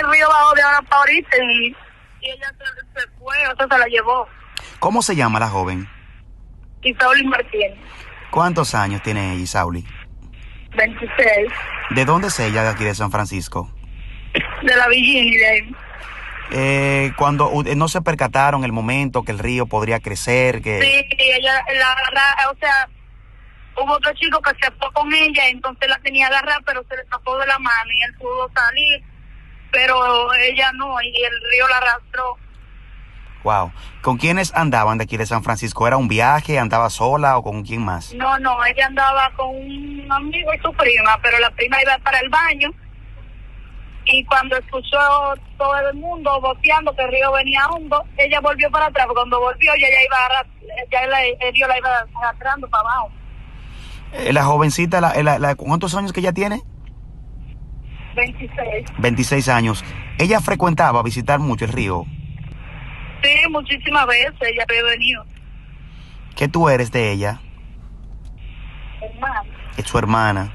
el río bajó de ahora para ahorita y, y ella se, se fue, o sea, se la llevó. ¿Cómo se llama la joven? Y Sauli Martínez, ¿Cuántos años tiene Isauli? 26, ¿De dónde es ella de aquí de San Francisco? de la Virginia. Eh, cuando u- no se percataron el momento que el río podría crecer, que... Sí, ella la agarra, o sea, hubo otro chico que se fue con ella, entonces la tenía agarrada, pero se le tapó de la mano y él pudo salir, pero ella no, y el río la arrastró. Wow. ¿Con quiénes andaban de aquí de San Francisco? ¿Era un viaje? ¿Andaba sola o con quién más? No, no, ella andaba con un amigo y su prima, pero la prima iba para el baño y cuando escuchó todo el mundo boteando que el río venía hondo, ella volvió para atrás, cuando volvió ya, ya iba ya la- el río la iba arrastrando para abajo. Eh, la jovencita, la, la- la- ¿cuántos años que ella tiene? 26. 26 años. ¿Ella frecuentaba visitar mucho el río? Sí, muchísimas veces ella había venido. ¿Qué tú eres de ella? Hermano. Es su hermana.